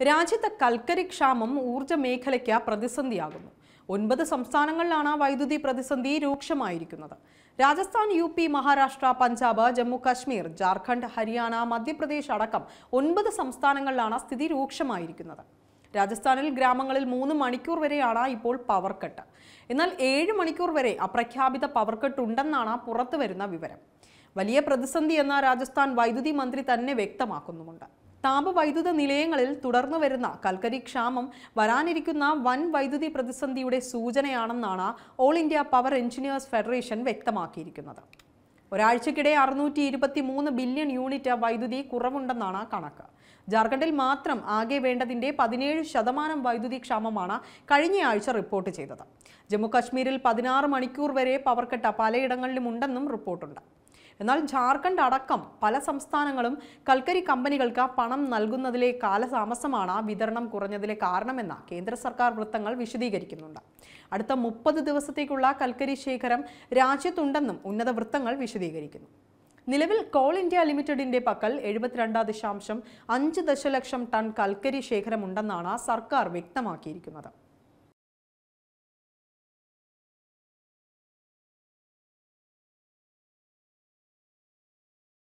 രാജ്യത്തെ കൽക്കരി ക്ഷാമം ഊർജ മേഖലയ്ക്ക് പ്രതിസന്ധിയാകുന്നു. ഒൻപത് സംസ്ഥാനങ്ങളിലാണ് വൈദ്യുതി പ്രതിസന്ധി രൂക്ഷമായിരിക്കുന്നത്. രാജസ്ഥാൻ യു പി മഹാരാഷ്ട്ര പഞ്ചാബ് ജമ്മു കാശ്മീർ ജാർഖണ്ഡ് ഹരിയാന മധ്യപ്രദേശ് അടക്കം ഒൻപത് സംസ്ഥാനങ്ങളിലാണ് സ്ഥിതി രൂക്ഷമായിരിക്കുന്നത്. രാജസ്ഥാനിൽ ഗ്രാമങ്ങളിൽ മൂന്ന് മണിക്കൂർ വരെയാണ് ഇപ്പോൾ പവർ കട്ട്. എന്നാൽ ഏഴ് മണിക്കൂർ വരെ അപ്രഖ്യാപിത പവർ കട്ട് ഉണ്ടെന്നാണ് പുറത്തു വരുന്ന വിവരം. വലിയ പ്രതിസന്ധി എന്ന രാജസ്ഥാൻ വൈദ്യുതി മന്ത്രി തന്നെ വ്യക്തമാക്കുന്നുമുണ്ട്. താപവൈദ്യുത നിലയങ്ങളിൽ തുടർന്നു വരുന്ന കൽക്കരി ക്ഷാമം വരാനിരിക്കുന്ന വൻ വൈദ്യുതി പ്രതിസന്ധിയുടെ സൂചനയാണെന്നാണ് all India power engineers federation വ്യക്തമാക്കിയിരിക്കുന്നത്. ഒരാഴ്ചക്കിടെ അറുന്നൂറ്റി ഇരുപത്തി മൂന്ന് ബില്യൺ യൂണിറ്റ് വൈദ്യുതി കുറവുണ്ടെന്നാണ് കണക്ക്. ജാർഖണ്ഡിൽ മാത്രം ആകെ വേണ്ടതിന്റെ പതിനേഴ് ശതമാനം വൈദ്യുതി ക്ഷാമമാണ് കഴിഞ്ഞയാഴ്ച റിപ്പോർട്ട് ചെയ്തത്. ജമ്മു കാശ്മീരിൽ പതിനാറ് മണിക്കൂർ വരെ പവർ കട്ട് പലയിടങ്ങളിലും ഉണ്ടെന്നും റിപ്പോർട്ടുണ്ട്. എന്നാൽ ജാർഖണ്ഡ് അടക്കം പല സംസ്ഥാനങ്ങളും കൽക്കരി കമ്പനികൾക്ക് പണം നൽകുന്നതിലെ കാലതാമസമാണ് വിതരണം കുറഞ്ഞതിലെ കാരണമെന്ന് കേന്ദ്ര സർക്കാർ വൃത്തങ്ങൾ വിശദീകരിക്കുന്നുണ്ട്. അടുത്ത മുപ്പത് ദിവസത്തേക്കുള്ള കൽക്കരി ശേഖരം രാജ്യത്തുണ്ടെന്നും ഉന്നത വൃത്തങ്ങൾ വിശദീകരിക്കുന്നു. നിലവിൽ കോൾ ഇന്ത്യ ലിമിറ്റഡിന്റെ പക്കൽ എഴുപത്തിരണ്ട് ദശാംശം അഞ്ച് ദശലക്ഷം ടൺ കൽക്കരി ശേഖരമുണ്ടെന്നാണ് സർക്കാർ വ്യക്തമാക്കിയിരിക്കുന്നത്.